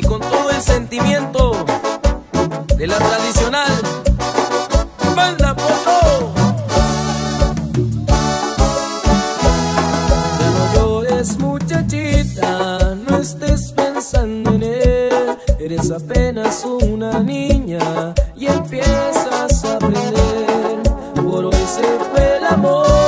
y con todo el sentimiento de la tradicional banda Poto. Ya no llores muchachita, no estés pensando en él, eres apenas una niña y empiezas a aprender, por hoy se fue el amor.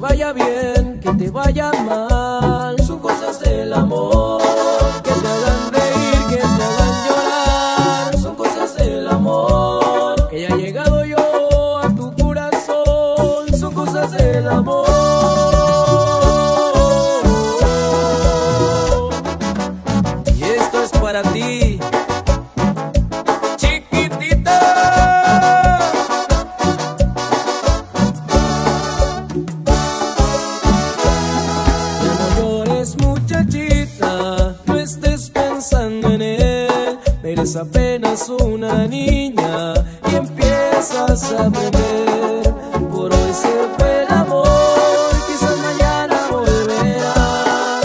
Vaya bien, que te vaya mal. Son cosas del amor. Que te hagan reír, que te hagan llorar. Son cosas del amor. Que ya he llegado yo a tu corazón. Son cosas del amor. Y esto es para ti. Apenas una niña y empiezas a aprender. Por hoy se fue el amor, quizás mañana volverá.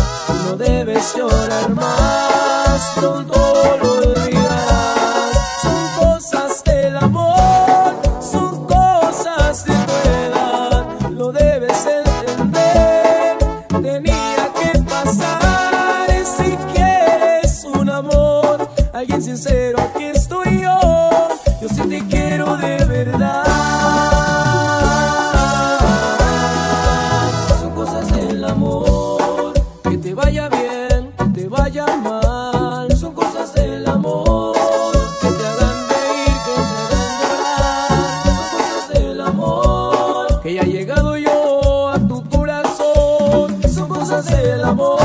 No debes llorar más, pronto lo olvidarás. Son cosas del amor, son cosas de tu edad. Lo debes entender, tenía que pasar. sincero, aquí estoy yo. Yo sí te quiero de verdad. Son cosas del amor. Que te vaya bien, que te vaya mal. Son cosas del amor. Que te hagan reír, que te hagan llorar. Son cosas del amor. Que ya he llegado yo a tu corazón. Son cosas del amor.